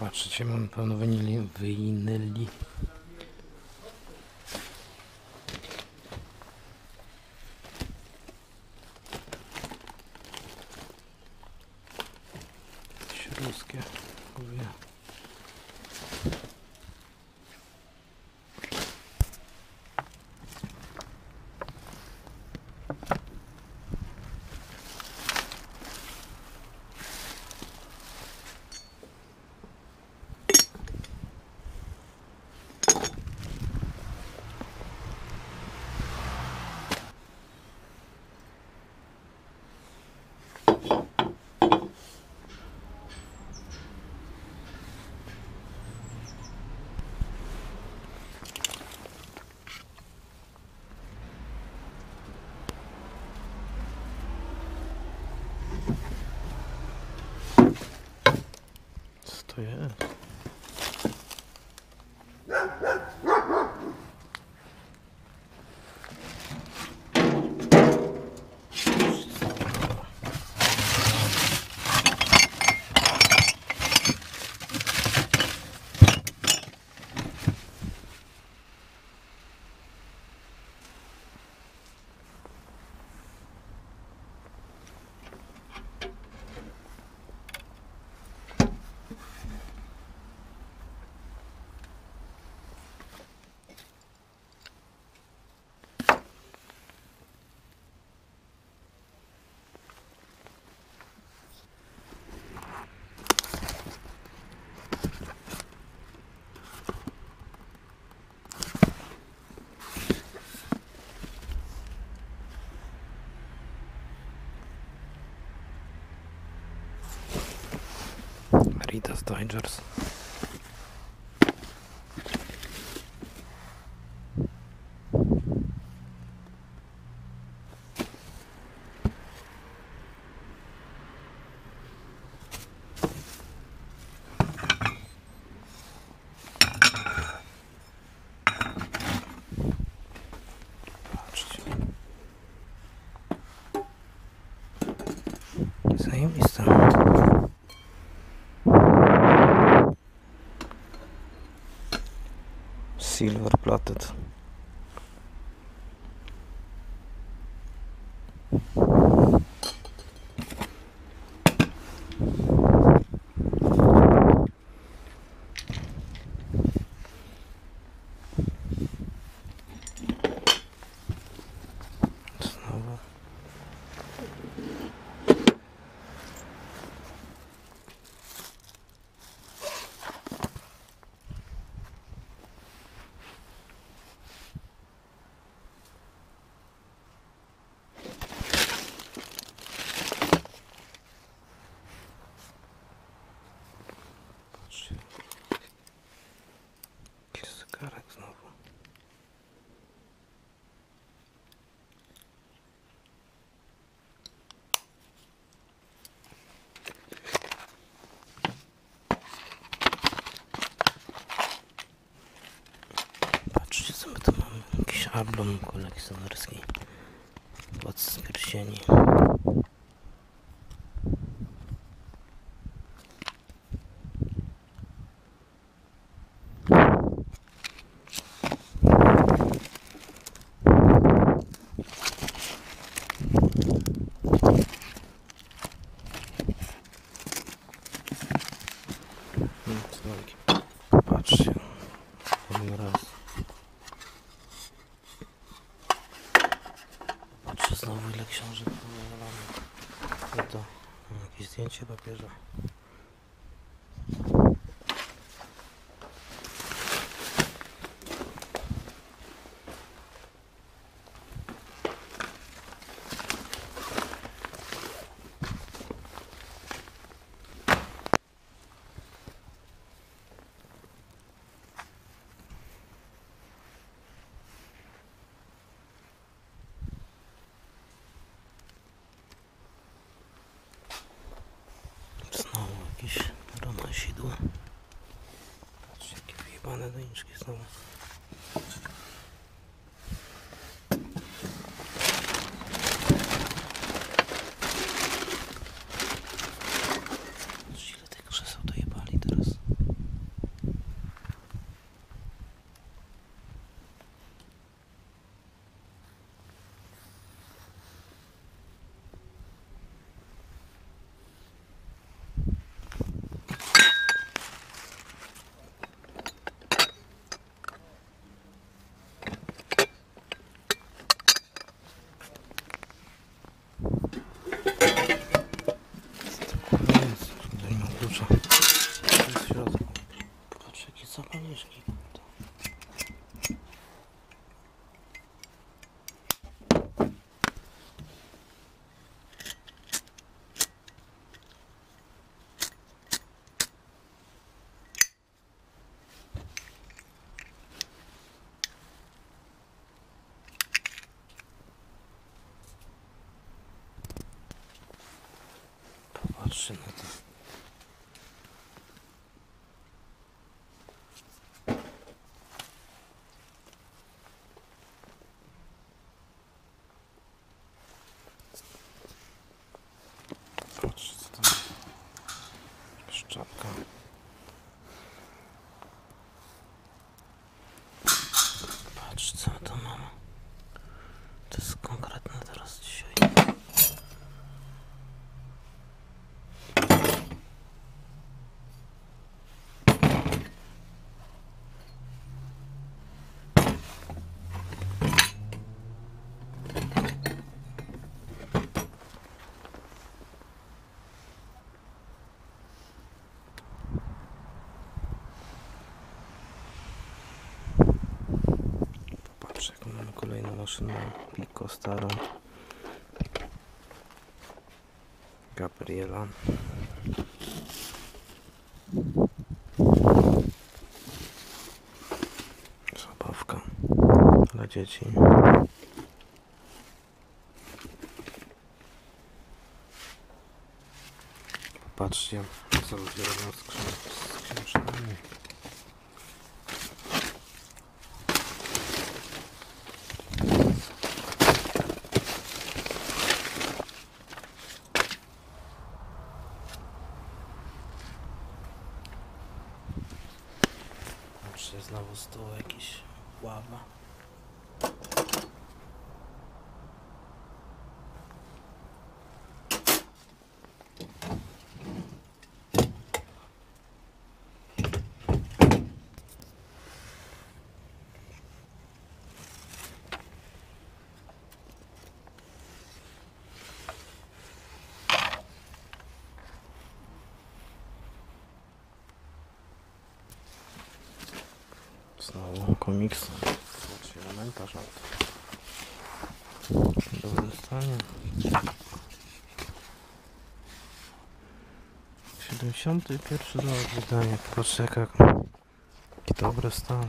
Patrzcie, mam pełno winyli. winyli. Yeah. dangerous silver plated. szablon kolekcjonerski od skrzyeni. Thank mm, you. Jezu. нынешки снова. zapaluszki będą. Popatrzcie na to. Kolejną maszynę. Pico starą. Gabriela. Zabawka dla dzieci. Popatrzcie, co ludzie robią z skrzyn- z książkami. Patrzcie, znowu stół jakiś ława. Znowu komiks. Zobaczcie, elementarz. W dobrym stanie. 71 rok wydania. Proszę jaka... Jaki dobry stan.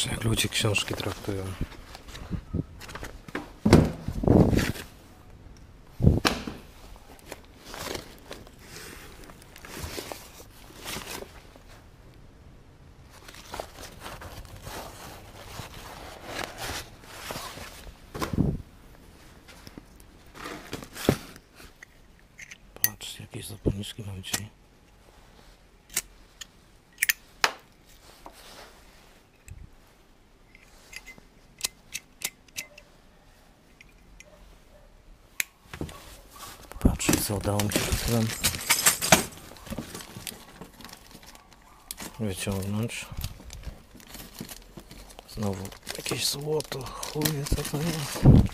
Patrzcie jak ludzie książki traktują. Patrzcie jakieś zapalniczki mam dzisiaj. Patrzcie co udało mi się chwilą wyciągnąć. Znowu jakieś złoto, chuje co to jest.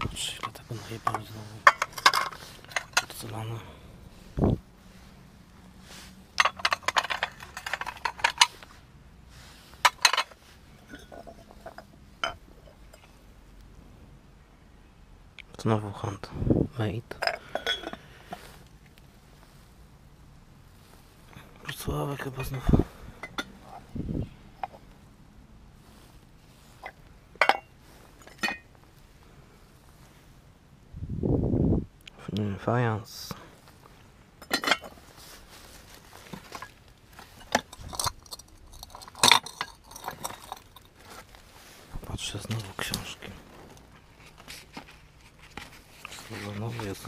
Patrzcie ile tego najebali znowu. Porcelana. Znowu hand made. Wrocławek chyba znów. Mm, Fajans. Patrzę znowu książki. Kurwa, jest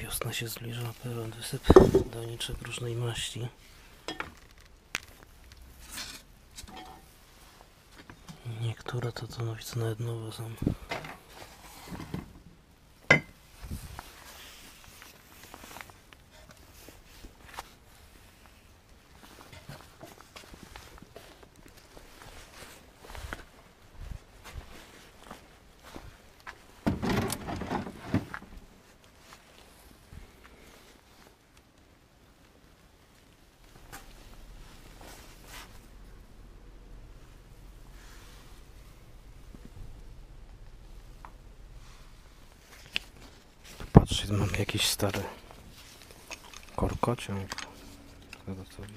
wiosna się zbliża, pełen wysyp doniczek różnej maści. Niektóre to to nowice nawet nowe są. Patrzcie, tu mam jakiś stary korkociąg. Tego co wiem.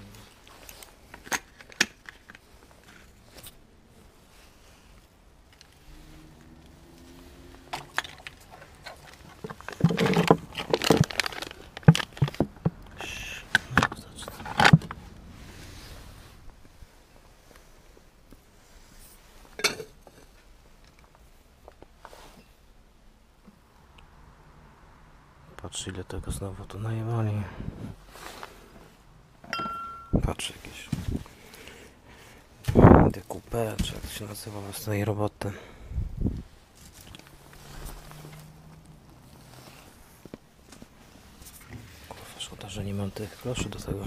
Sz, no, zacznę. Patrz ile tego znowu tu najmali. Patrz jakieś DQP, czy jak to się nazywa z tej roboty. Kurwa, szkoda, że nie mam tych kloszy do tego.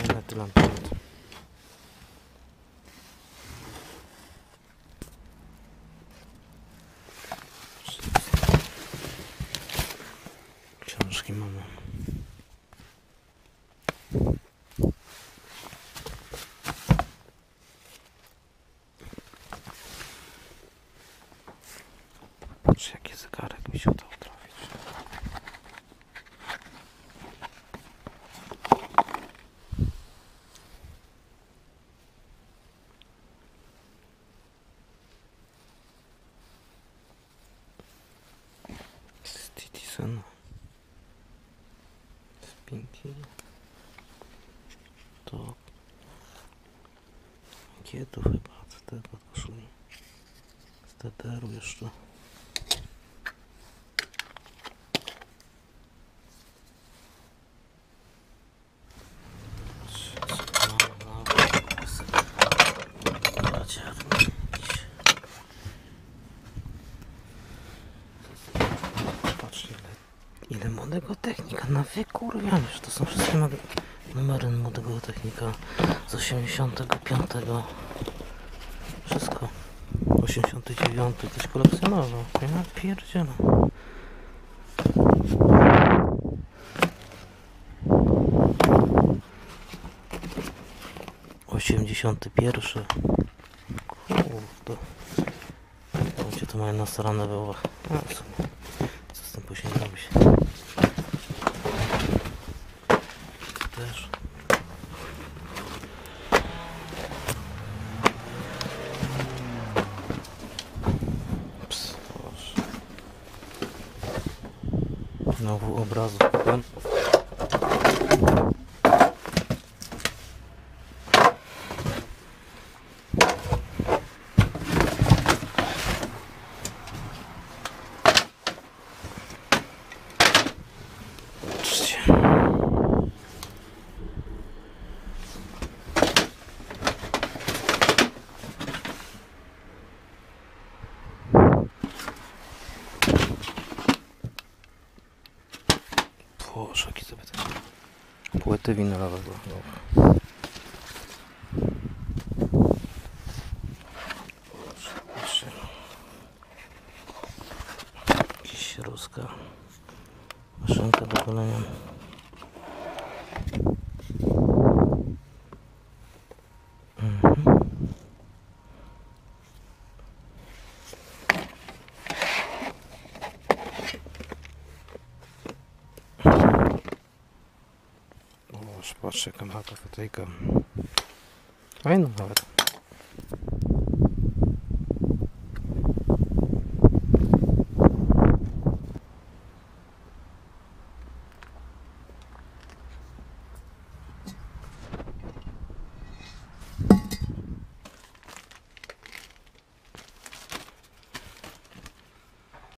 A ile ty Patrz jaki zegarek mi się udało trafić. Citizen. Spinki. To. Kietu chyba. Z tego koszuli. Z TTR-u jeszcze. Patrz ile, ile młodego wykurwianie, że to są wszystkie numery młodego technika z 85. Wszystko. 89. Ktoś kolekcjonował. Ja pierdzielę. Osiemdziesiąty pierwszy. Kurde. Gdzie to mają nasrane we łbach. Znowu obrazów Boah, schon geht's damit. Heute bin ich noch Patrzę, jaka mapa tutaj. Fajna nawet.